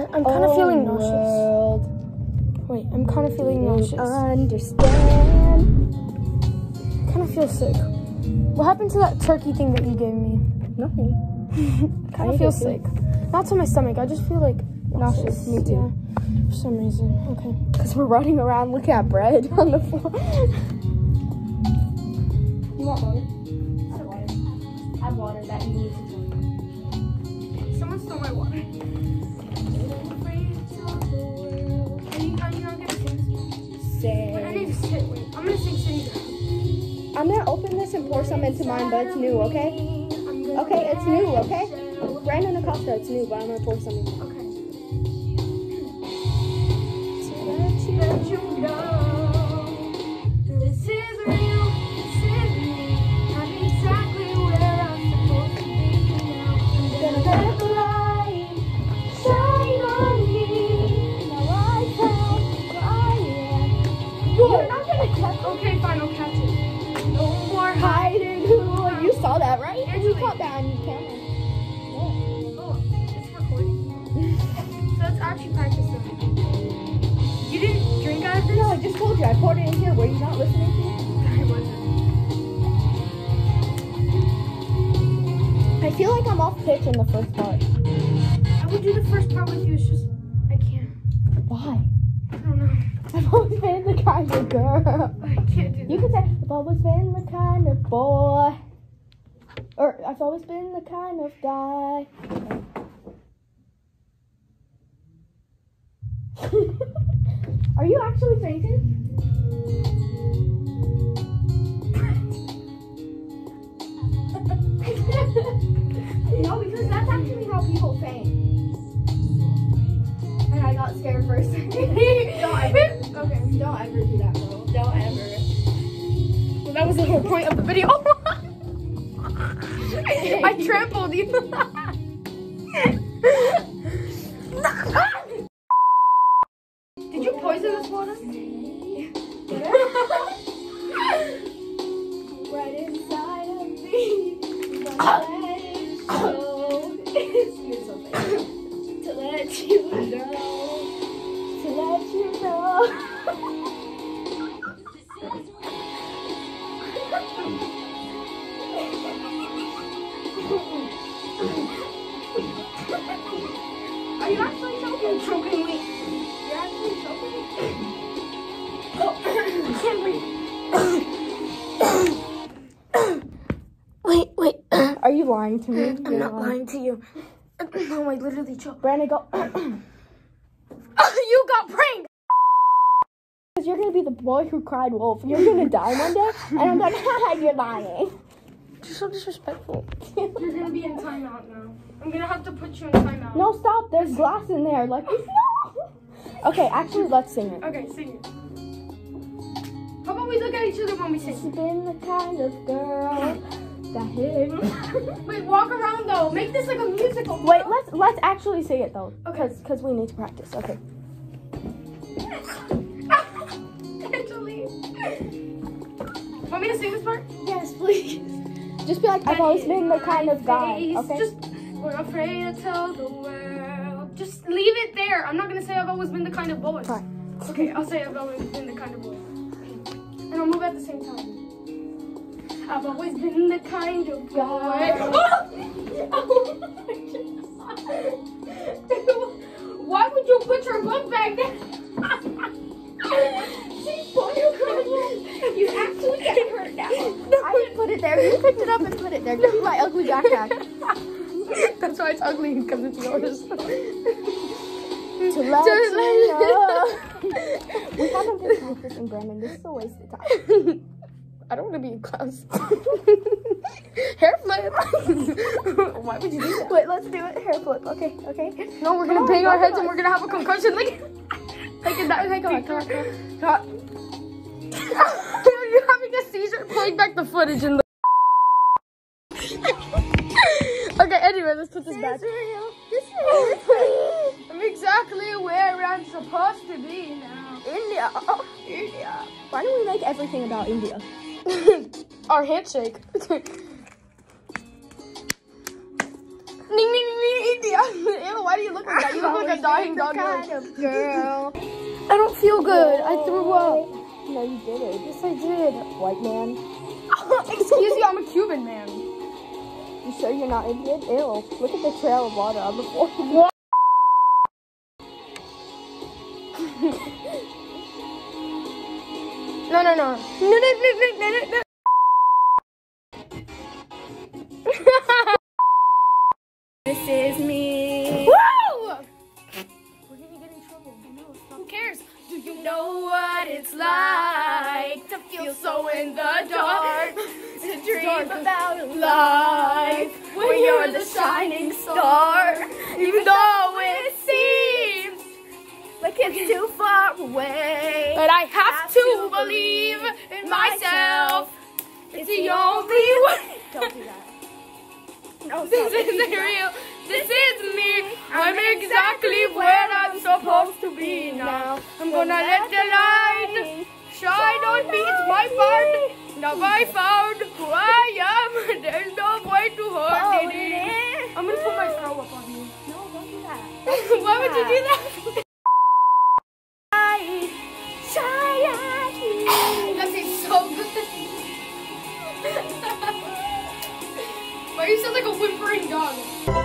I, I'm kind of oh, feeling Oh, nauseous. world. Wait, I'm kind of feeling nauseous. Understand. kind of feel sick. What happened to that turkey thing that you gave me? Nothing. I kind ate of feel it too. sick. Not to my stomach. I just feel like Nauseous. Me too. Yeah, for some reason. Okay. Because we're running around looking at bread on the floor. you want water? I have water. I have water that you need to drink. Someone stole my water. I'm gonna open this and pour some into mine, but it's new, okay? Okay, it's new, okay? Brandon Acosta, it's new, but I'm gonna pour some in. So let's actually practice them. You didn't drink out of this? No, I just told you, I poured it in here. Were you not listening to me? I wasn't. I feel like I'm off pitch in the first part. I would do the first part with you. It's just I can't. Why? I don't know. I've always been the kind of girl. I can't do that. You could say, I've always been the kind of boy. Or, I've always been the kind of guy. Are you actually fainting? no, because that's actually how people faint. And I got scared for a second. Don't ever. Okay. Don't ever do that, bro. Don't ever. Well, that was the whole point of the video. I trampled you. Are you actually choking? Choking me. You're actually choking me. Oh, I can't breathe. wait, wait. Are you lying to me? I'm not lying to you. No, I literally choked. Brandon, go. you got pranked. Because you're gonna be the boy who cried wolf. You're gonna die one day, and I'm gonna, haha, you're lying. You're so disrespectful. You're gonna be in timeout now. I'm gonna have to put you in timeout. No, stop. There's glass in there. Like, okay, actually, let's sing it. Okay, sing it. How about we look at each other when we She's sing? been the kind of girl that hit. Wait, walk around though. Make this like a musical. Wait, let's let's actually sing it though, Okay. because because we need to practice. Okay. Angeline. Want me to sing this part? Yes, please. Just be like, I've always been the kind of guy. Okay. Just we're afraid to tell the world. Just leave it there. I'm not gonna say I've always been the kind of boy. Fine. Okay, I'll say I've always been the kind of boy. And I'll move at the same time. I've always been the kind of boy. Oh Why would you put your book back there? See, boy, you there. You picked it up and put it there. Give me my ugly backpack. That's why it's ugly because it's yours. to let you know. we haven't been practicing, Brandon. This is a waste of time. I don't want to be in class. Hair flip. Why would you do that? Wait, let's do it. Hair flip. Okay, okay. No, we're gonna on, bang our heads of and we're gonna have a concussion. Like, like that. Okay, come on, come on, come on. You're having a seizure. Playing back the footage in let's put this back. This is real. I'm exactly where I'm supposed to be now. India. Oh, India. Why don't we make everything about India? Our handshake. ding ding ding India. Ew, Why do you look like that? You look like a dying dog. kind of girl. I don't feel good. I threw up. No, you didn't. Yes, I did. White man. Excuse me, I'm a Cuban man. You sure you're not Indian? Ew. Look at the trail of water on the floor. No, no, no. No, no, no, no, no, no, no. Who cares? Do you know what it's like to feel so in the dark? To dream about life when you're the shining star. Even though it seems Like it's too far away. But I have to believe in myself. It's the only way. Don't do that. No, This isn't real. This is me. I'm exactly where I'm supposed to be now. I'm gonna let the light shine on me. It's my part. Now I found who I am. There's no way to hurt oh, it it. I'm gonna put my throw up on you. No, don't do that. Why would you do that? That tastes so good. Why you sound like a whimpering dog?